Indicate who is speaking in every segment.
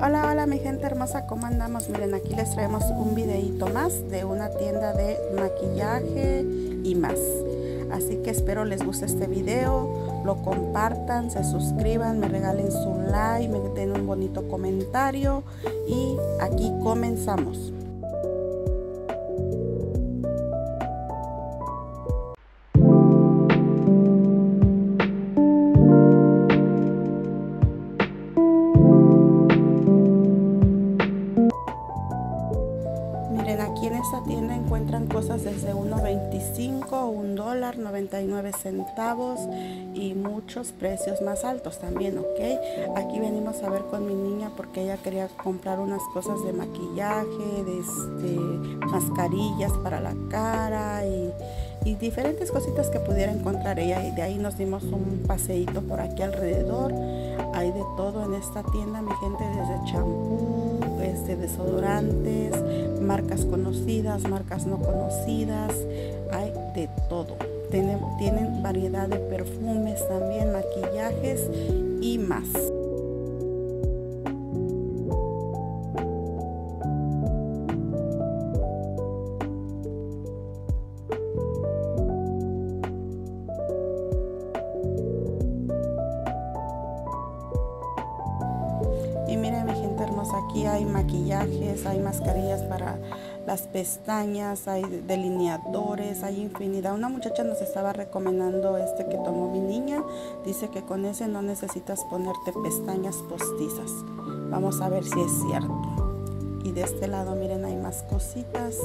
Speaker 1: Hola, hola mi gente hermosa, ¿cómo andamos? Miren, aquí les traemos un videito más de una tienda de maquillaje y más. Así que espero les guste este video, lo compartan, se suscriban, me regalen su like, me den un bonito comentario y aquí comenzamos. 1.25, 1 dólar, 99 centavos y muchos precios más altos también, ¿ok? Aquí venimos a ver con mi niña porque ella quería comprar unas cosas de maquillaje, de este, mascarillas para la cara y, y diferentes cositas que pudiera encontrar ella y de ahí nos dimos un paseíto por aquí alrededor. Hay de todo en esta tienda, mi gente, desde champú, este, desodorantes, marcas conocidas, marcas no conocidas, hay de todo. Tienen, tienen variedad de perfumes también, maquillajes y más. Pestañas, hay delineadores, hay infinidad. Una muchacha nos estaba recomendando este que tomó mi niña. Dice que con ese no necesitas ponerte pestañas postizas. Vamos a ver si es cierto. Y de este lado miren hay más cositas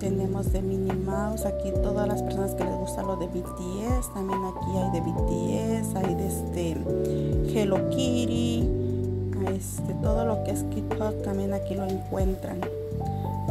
Speaker 1: tenemos de Minnie Mouse, aquí todas las personas que les gusta lo de BTS, también aquí hay de BTS, hay de este Hello Kitty, este, todo lo que es KitKat también aquí lo encuentran.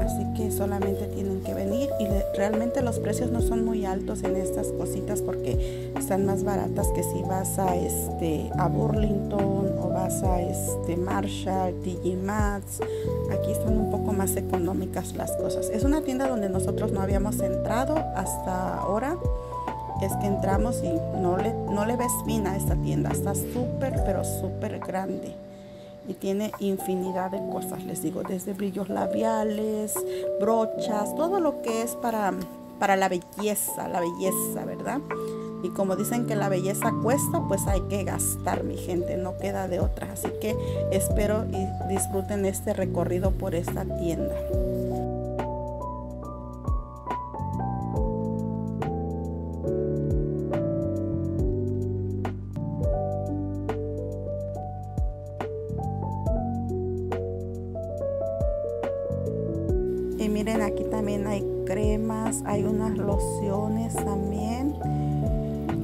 Speaker 1: Así que solamente tienen que venir y realmente los precios no son muy altos en estas cositas porque están más baratas que si vas a este a Burlington o vas a este Marshall, Maxx. Aquí están un poco más económicas las cosas. Es una tienda donde nosotros no habíamos entrado hasta ahora. Es que entramos y no le, no le ves fin a esta tienda. Está súper, pero súper grande y tiene infinidad de cosas, les digo, desde brillos labiales, brochas, todo lo que es para, para la belleza, la belleza, ¿verdad? Y como dicen que la belleza cuesta, pues hay que gastar, mi gente, no queda de otra. Así que espero y disfruten este recorrido por esta tienda. Hay unas lociones también.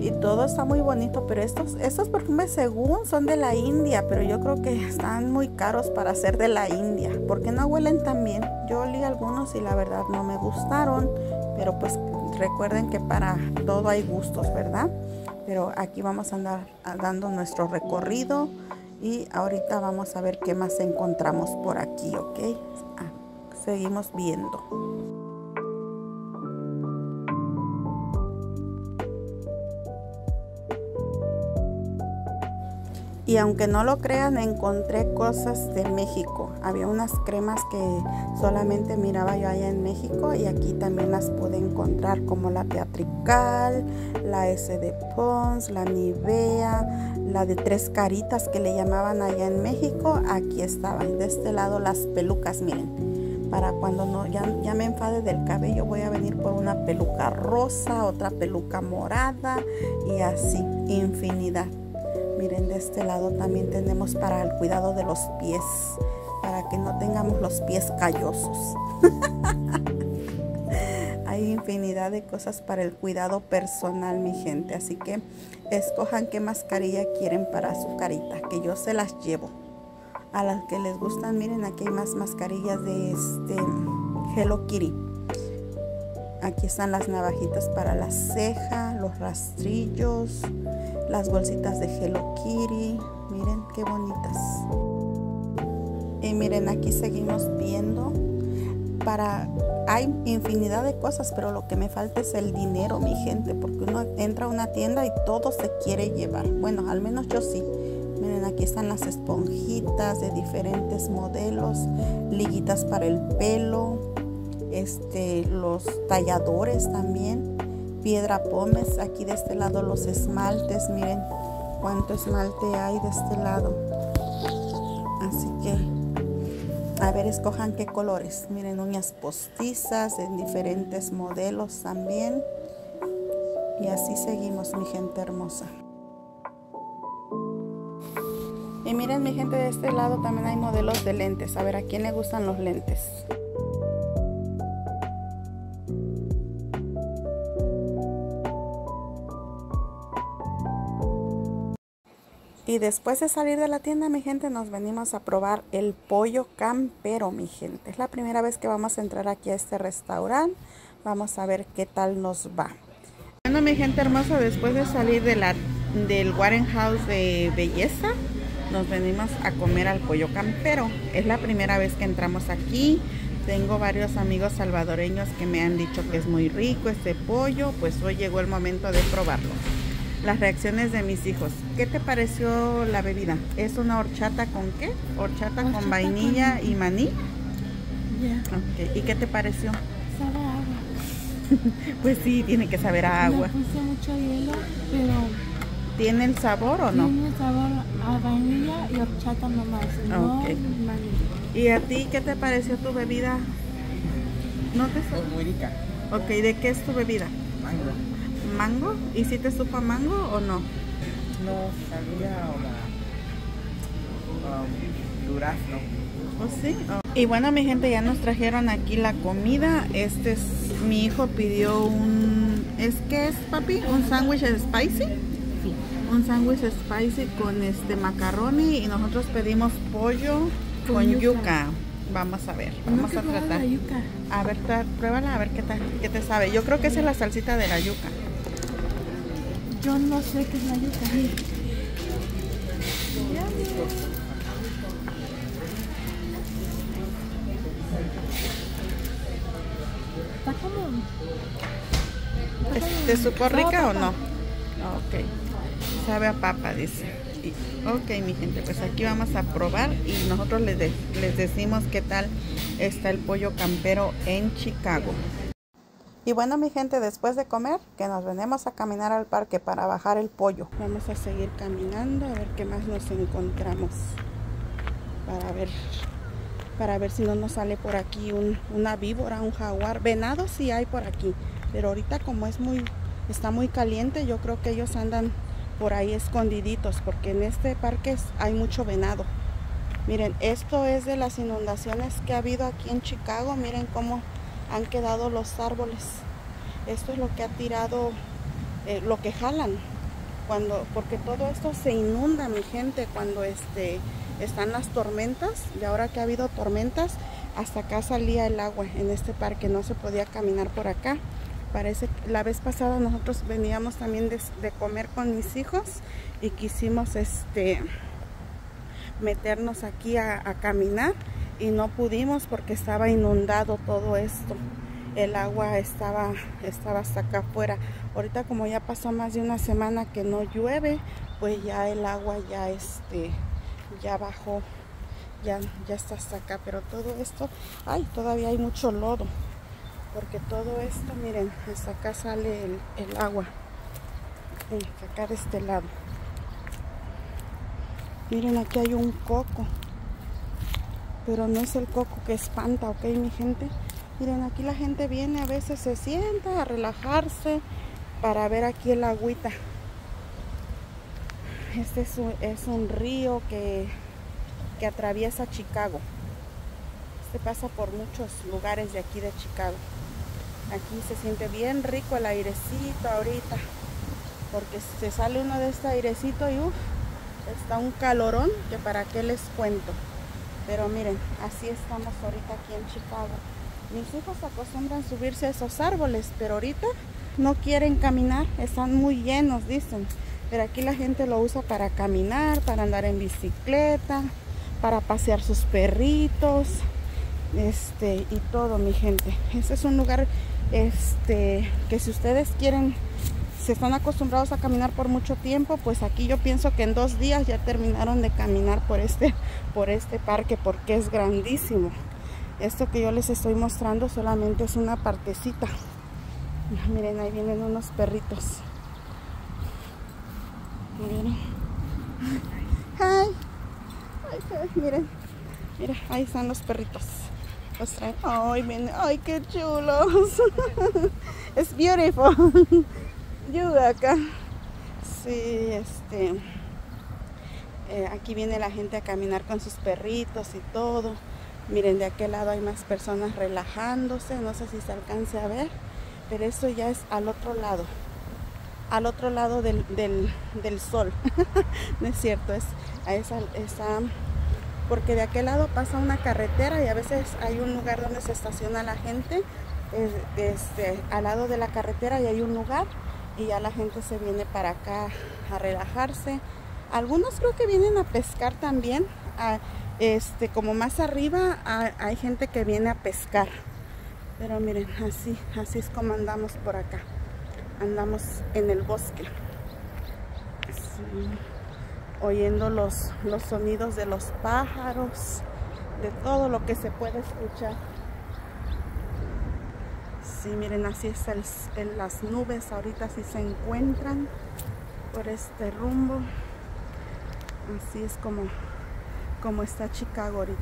Speaker 1: Y todo está muy bonito, pero estos, estos perfumes según son de la India, pero yo creo que están muy caros para ser de la India, porque no huelen tan bien. Yo olí algunos y la verdad no me gustaron, pero pues recuerden que para todo hay gustos, ¿verdad? Pero aquí vamos a andar dando nuestro recorrido y ahorita vamos a ver qué más encontramos por aquí, ¿ok? Ah, seguimos viendo. Y aunque no lo crean, encontré cosas de México. Había unas cremas que solamente miraba yo allá en México y aquí también las pude encontrar como la Teatrical, la S de Pons, la Nivea, la de tres caritas que le llamaban allá en México. Aquí estaban. De este lado las pelucas, miren para cuando no ya, ya, me enfade del cabello voy a venir por una peluca rosa, otra peluca morada y así, infinidad. Este lado también tenemos para el cuidado de los pies, para que no tengamos los pies callosos. Hay infinidad de cosas para el cuidado personal, mi gente, así que escojan qué mascarilla quieren para su carita, que yo se las llevo a las que les gustan, miren aquí hay más mascarillas de este Hello Kitty. Aquí están las navajitas para la ceja, los rastrillos, las bolsitas de Hello Kitty. Miren qué bonitas. Y miren, aquí seguimos viendo para hay infinidad de cosas, pero lo que me falta es el dinero, mi gente, porque uno entra a una tienda y todo se quiere llevar. Bueno, al menos yo sí aquí están las esponjitas de diferentes modelos, liguitas para el pelo, este, los talladores también, piedra pómez, aquí de este lado los esmaltes, miren cuánto esmalte hay de este lado. Así que, a ver, escojan qué colores. Miren, uñas postizas en diferentes modelos también. Y así seguimos, mi gente hermosa. Y miren mi gente de este lado también hay modelos de lentes. A ver, ¿a quién le gustan los lentes? Y después de salir de la tienda, mi gente, nos venimos a probar el pollo campero, mi gente. Es la primera vez que vamos a entrar aquí a este restaurante. Vamos a ver qué tal nos va. Bueno, mi gente hermosa, después de salir de la, del Warren House de belleza, nos venimos a comer al pollo campero. Es la primera vez que entramos aquí. Tengo varios amigos salvadoreños que me han dicho que es muy rico este pollo. Pues hoy llegó el momento de probarlo. Las reacciones de mis hijos. ¿Qué te pareció la bebida? ¿Es una horchata con qué? ¿Horchata, con vainilla y maní? ¿Y qué te pareció?
Speaker 2: Sabe agua.
Speaker 1: pues sí, tiene que saber a agua.
Speaker 2: Le puse mucho hielo, pero
Speaker 1: ¿Tiene el sabor o no?
Speaker 2: Tiene sabor a vainilla y horchata nomás, no
Speaker 1: Ok.
Speaker 2: maní.
Speaker 1: ¿Y a ti qué te pareció tu bebida? ¿No te
Speaker 3: muy rica.
Speaker 1: Ok, ¿de qué es tu bebida?
Speaker 3: Mango.
Speaker 1: ¿Mango? ¿Y si te supo a mango o no?
Speaker 3: No sabía um, durazno.
Speaker 1: ¿O sí? Oh. Y bueno, mi gente, ya nos trajeron aquí la comida. Este es, mi hijo pidió un, ¿es qué es, papi? ¿Un sándwich spicy? Un sándwich spicy con este macaroni y nosotros pedimos pollo con,
Speaker 2: Con
Speaker 1: yuca.
Speaker 2: yuca.
Speaker 1: Vamos a ver, vamos a tratar.
Speaker 2: la yuca.
Speaker 1: A ver, pruébala a ver qué, tal, qué te sabe. Yo creo que esa es la salsita de la yuca.
Speaker 2: Yo no sé qué es la yuca. Está como...
Speaker 1: ¿Es- ¿Te supo rica o no? Ok. Sabe a papa, dice. Y- ok, mi gente, pues aquí vamos a probar y nosotros les, de- les decimos qué tal está el pollo campero en Chicago. Y bueno, mi gente, después de comer, que nos venimos a caminar al parque para bajar el pollo. Vamos a seguir caminando a ver qué más nos encontramos. Para ver, para ver si no nos sale por aquí un- una víbora, un jaguar. Venado sí hay por aquí, pero ahorita como es muy, está muy caliente, yo creo que ellos andan por ahí escondiditos, porque en este parque hay mucho venado. Miren, esto es de las inundaciones que ha habido aquí en Chicago. Miren cómo han quedado los árboles. Esto es lo que ha tirado, eh, lo que jalan. Cuando, porque todo esto se inunda, mi gente, cuando este, están las tormentas. Y ahora que ha habido tormentas, hasta acá salía el agua en este parque. No se podía caminar por acá. Parece que la vez pasada nosotros veníamos también de, comer con mis hijos y quisimos este meternos aquí a caminar y no pudimos porque estaba inundado todo esto. El agua estaba, estaba hasta acá afuera. Ahorita como ya pasó más de una semana que no llueve, pues ya el agua ya este ya bajó. Ya, ya está hasta acá, pero todo esto, ay, todavía hay mucho lodo, porque todo esto, miren, hasta acá sale el, el agua, Miren, acá de este lado. Miren, aquí hay un coco. Pero no es el coco que espanta, ¿ok, mi gente? Miren, aquí la gente viene, a veces se sienta a relajarse para ver aquí el agüita. Este es un, es un río que, que atraviesa Chicago. Este pasa por muchos lugares de aquí de Chicago. Aquí se siente bien rico el airecito ahorita. Porque se sale uno de este airecito y uff, está un calorón que para qué les cuento. Pero miren, así estamos ahorita aquí en Chicago. Mis hijos acostumbran subirse a esos árboles, pero ahorita no quieren caminar, están muy llenos, dicen. Pero aquí la gente lo usa para caminar, para andar en bicicleta, para pasear sus perritos, este y todo, mi gente. Este es un lugar este que si ustedes quieren se están acostumbrados a caminar por mucho tiempo, pues aquí yo pienso que en dos días ya terminaron de caminar por este, por este parque porque es grandísimo. Esto que yo les estoy mostrando solamente es una partecita. Miren, ahí vienen unos perritos. Miren. Ay, miren. Mira, ahí están los perritos. Los traen. Ay. Ay, qué chulos. Es beautiful. Yo acá. Sí, este. Eh, aquí viene la gente a caminar con sus perritos y todo. Miren, de aquel lado hay más personas relajándose. No sé si se alcance a ver. Pero eso ya es al otro lado. Al otro lado del, del, sol. no es cierto, es a esa, esa, porque de aquel lado pasa una carretera y a veces hay un lugar donde se estaciona la gente. Este, al lado de la carretera y hay un lugar y ya la gente se viene para acá a relajarse. Algunos creo que vienen a pescar también. este, como más arriba hay gente que viene a pescar. Pero miren, así, así es como andamos por acá. Andamos en el bosque. oyendo los, los sonidos de los pájaros, de todo lo que se puede escuchar. Sí, miren, así es las nubes ahorita sí se encuentran por este rumbo. Así es como, como está Chicago ahorita.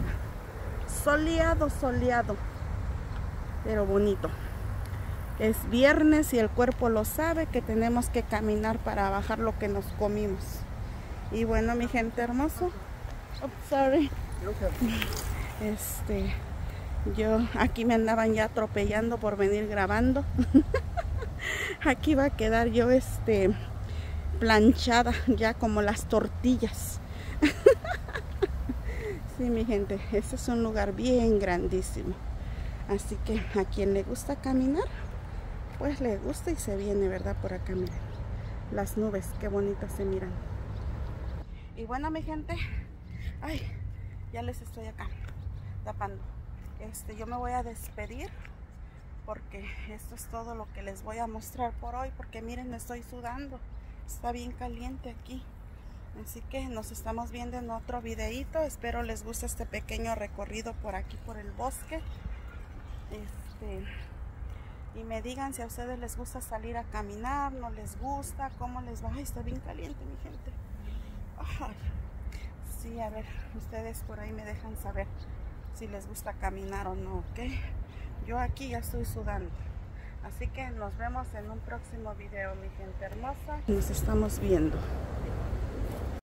Speaker 1: Soleado, soleado pero bonito. Es viernes y el cuerpo lo sabe que tenemos que caminar para bajar lo que nos comimos. Y bueno, mi gente hermoso. Oh, sorry. Este, yo aquí me andaban ya atropellando por venir grabando. aquí va a quedar yo este planchada ya como las tortillas. sí, mi gente, este es un lugar bien grandísimo. Así que a quien le gusta caminar, pues le gusta y se viene, ¿verdad? Por acá, miren. Las nubes, qué bonitas se miran. Y bueno, mi gente, ay, ya les estoy acá tapando. Este, yo me voy a despedir porque esto es todo lo que les voy a mostrar por hoy. Porque miren, me estoy sudando. Está bien caliente aquí. Así que nos estamos viendo en otro videito. Espero les guste este pequeño recorrido por aquí, por el bosque. Este, y me digan si a ustedes les gusta salir a caminar, no les gusta, cómo les va. Ay, está bien caliente mi gente. Sí, a ver, ustedes por ahí me dejan saber si les gusta caminar o no, ¿ok? Yo aquí ya estoy sudando. Así que nos vemos en un próximo video, mi gente hermosa. Nos estamos viendo.